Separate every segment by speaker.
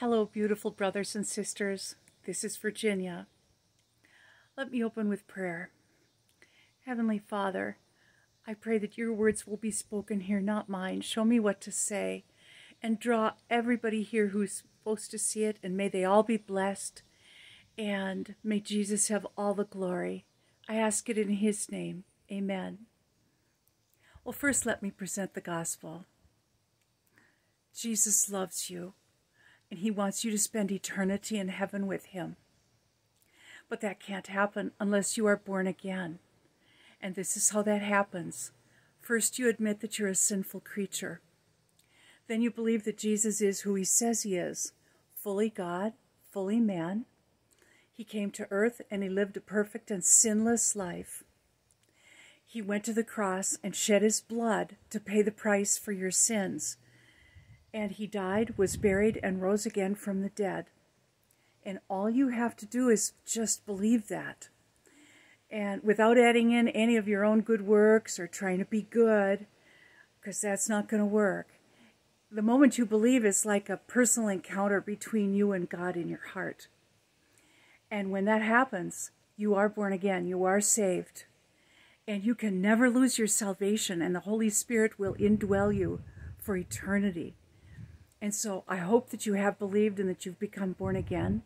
Speaker 1: Hello, beautiful brothers and sisters. This is Virginia. Let me open with prayer. Heavenly Father, I pray that your words will be spoken here, not mine. Show me what to say and draw everybody here who's supposed to see it, and may they all be blessed. And may Jesus have all the glory. I ask it in his name. Amen. Well, first, let me present the gospel. Jesus loves you, and he wants you to spend eternity in heaven with him. But that can't happen unless you are born again. And this is how that happens. First, you admit that you're a sinful creature. Then you believe that Jesus is who he says he is fully God, fully man. He came to earth and he lived a perfect and sinless life. He went to the cross and shed his blood to pay the price for your sins. And he died, was buried, and rose again from the dead. And all you have to do is just believe that. And without adding in any of your own good works or trying to be good, because that's not going to work. The moment you believe is like a personal encounter between you and God in your heart. And when that happens, you are born again, you are saved and you can never lose your salvation, and the Holy Spirit will indwell you for eternity. And so I hope that you have believed and that you've become born again.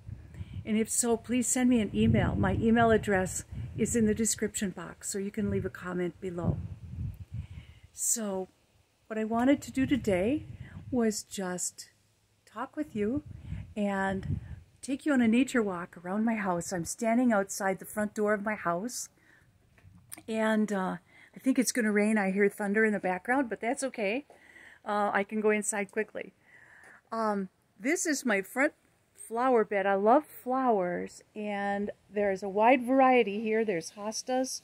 Speaker 1: And if so, please send me an email. My email address is in the description box, so you can leave a comment below. So, what I wanted to do today was just talk with you and take you on a nature walk around my house. I'm standing outside the front door of my house and uh, I think it's going to rain. I hear thunder in the background, but that's okay. Uh, I can go inside quickly. Um, this is my front flower bed. I love flowers, and there's a wide variety here. There's hostas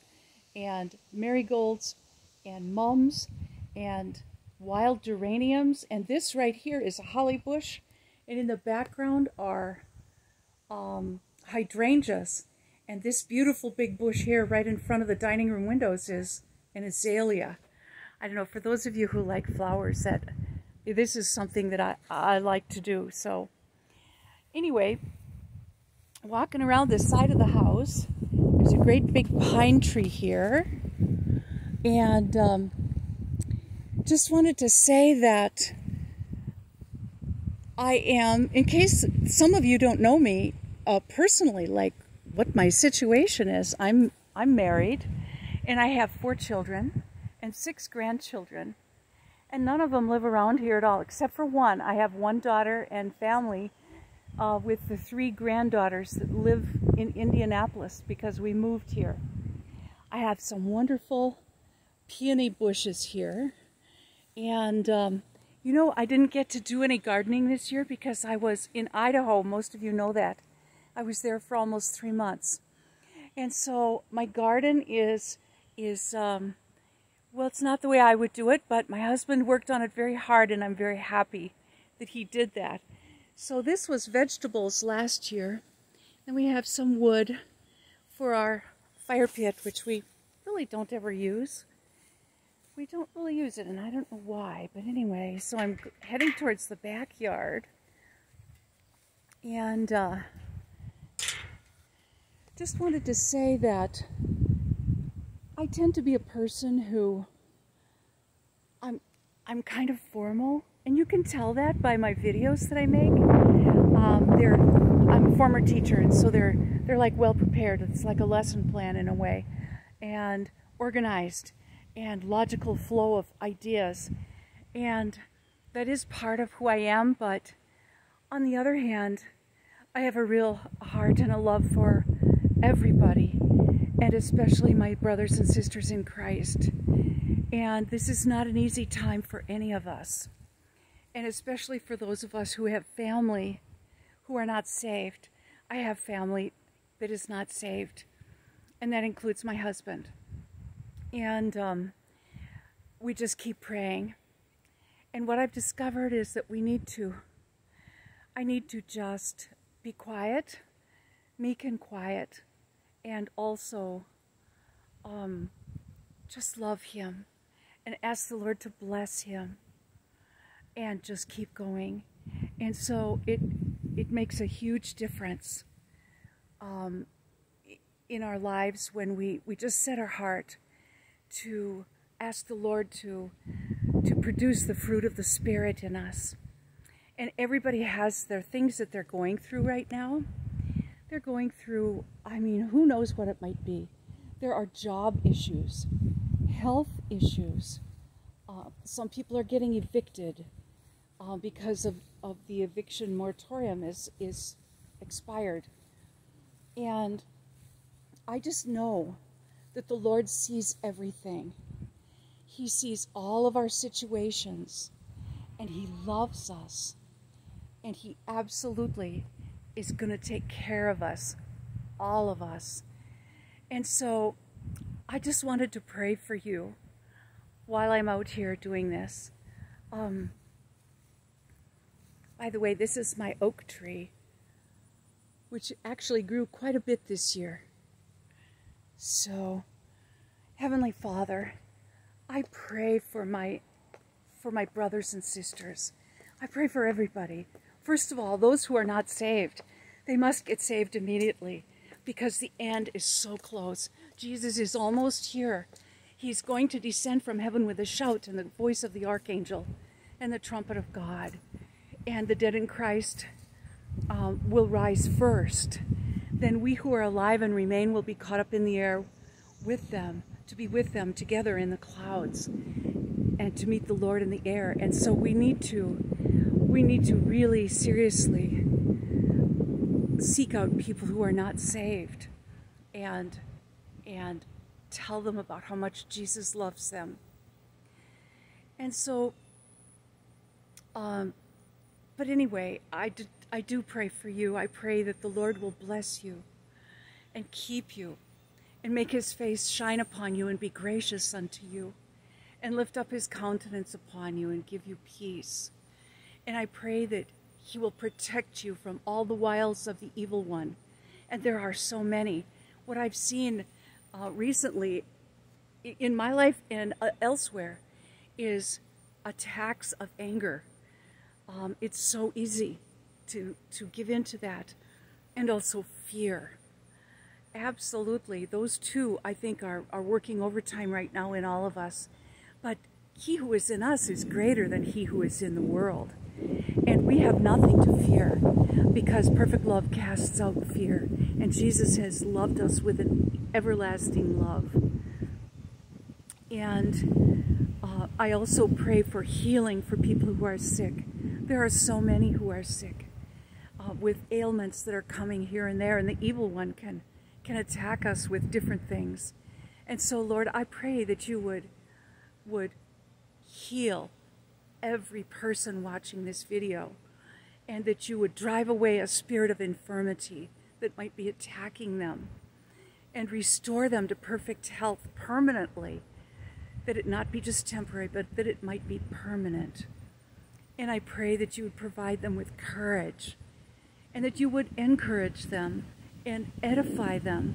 Speaker 1: and marigolds and mums and wild geraniums. And this right here is a holly bush. And in the background are um, hydrangeas. And this beautiful big bush here right in front of the dining room windows is an azalea. I don't know, for those of you who like flowers, that this is something that I, I like to do. So anyway, walking around this side of the house, there's a great big pine tree here. And um, just wanted to say that I am, in case some of you don't know me uh, personally, like what my situation is. I'm I'm married and I have four children and six grandchildren. And none of them live around here at all except for one. I have one daughter and family uh, with the three granddaughters that live in Indianapolis because we moved here. I have some wonderful peony bushes here. And, um, you know, I didn't get to do any gardening this year because I was in Idaho. Most of you know that. I was there for almost three months. And so my garden is, is um, well, it's not the way I would do it, but my husband worked on it very hard and I'm very happy that he did that. So this was vegetables last year. Then we have some wood for our fire pit, which we really don't ever use. We don't really use it, and I don't know why, but anyway, so I'm heading towards the backyard. And uh, just wanted to say that I tend to be a person who I'm I'm kind of formal, and you can tell that by my videos that I make. Um, they're I'm a former teacher, and so they're they're like well prepared. It's like a lesson plan in a way, and organized, and logical flow of ideas, and that is part of who I am. But on the other hand, I have a real heart and a love for everybody, and especially my brothers and sisters in Christ. And this is not an easy time for any of us, and especially for those of us who have family who are not saved. I have family that is not saved, and that includes my husband. And um, we just keep praying. And what I've discovered is that we need to, I need to just be quiet, meek and quiet, and also um, just love Him and ask the Lord to bless him and just keep going. And so it it makes a huge difference um, in our lives when we, we just set our heart to ask the Lord to, to produce the fruit of the Spirit in us. And everybody has their things that they're going through right now. They're going through, I mean, who knows what it might be. There are job issues, health issues. Uh, some people are getting evicted uh, because of, of the eviction moratorium is, is expired. And I just know that the Lord sees everything. He sees all of our situations and He loves us. And He absolutely is going to take care of us, all of us. And so I just wanted to pray for you while I'm out here doing this. Um, by the way, this is my oak tree, which actually grew quite a bit this year. So, Heavenly Father, I pray for my for my brothers and sisters. I pray for everybody. First of all, those who are not saved, they must get saved immediately because the end is so close. Jesus is almost here. He's going to descend from heaven with a shout and the voice of the archangel and the trumpet of God and the dead in Christ um, will rise first, then we who are alive and remain will be caught up in the air with them, to be with them together in the clouds, and to meet the Lord in the air. And so we need to, we need to really seriously seek out people who are not saved, and and tell them about how much Jesus loves them. And so. Um, but anyway, I, did, I do pray for you. I pray that the Lord will bless you and keep you and make his face shine upon you and be gracious unto you and lift up his countenance upon you and give you peace. And I pray that he will protect you from all the wiles of the evil one. And there are so many. What I've seen uh, recently in my life and uh, elsewhere is attacks of anger um, it's so easy to, to give in to that. And also fear. Absolutely. Those two, I think, are, are working overtime right now in all of us. But he who is in us is greater than he who is in the world. And we have nothing to fear because perfect love casts out fear. And Jesus has loved us with an everlasting love. And uh, I also pray for healing for people who are sick. There are so many who are sick uh, with ailments that are coming here and there, and the evil one can, can attack us with different things. And so, Lord, I pray that you would, would heal every person watching this video and that you would drive away a spirit of infirmity that might be attacking them and restore them to perfect health permanently, that it not be just temporary, but that it might be permanent. And I pray that you would provide them with courage and that you would encourage them and edify them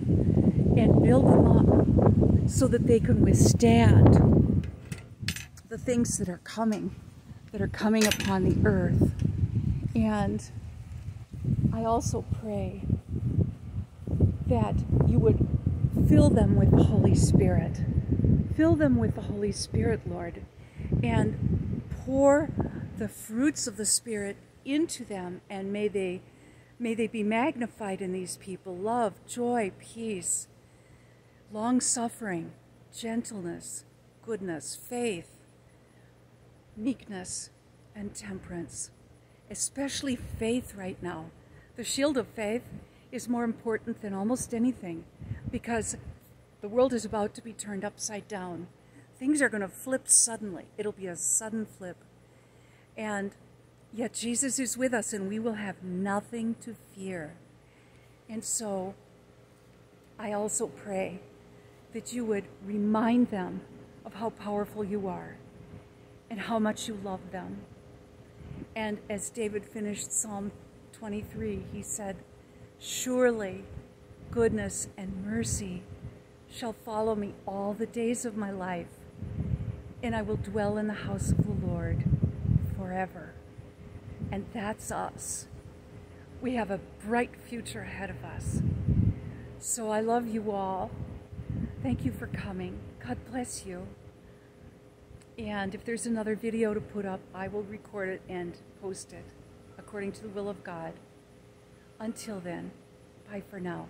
Speaker 1: and build them up so that they can withstand the things that are coming, that are coming upon the earth. And I also pray that you would fill them with the Holy Spirit. Fill them with the Holy Spirit, Lord, and pour the fruits of the Spirit into them, and may they, may they be magnified in these people love, joy, peace, long suffering, gentleness, goodness, faith, meekness, and temperance. Especially faith right now. The shield of faith is more important than almost anything because the world is about to be turned upside down. Things are going to flip suddenly. It'll be a sudden flip. And yet Jesus is with us and we will have nothing to fear. And so I also pray that you would remind them of how powerful you are and how much you love them. And as David finished Psalm 23, he said, Surely goodness and mercy shall follow me all the days of my life, and I will dwell in the house of the Lord forever. And that's us. we have a bright future ahead of us. So I love you all. Thank you for coming. God bless you. And if there's another video to put up, I will record it and post it according to the will of God. Until then, bye for now.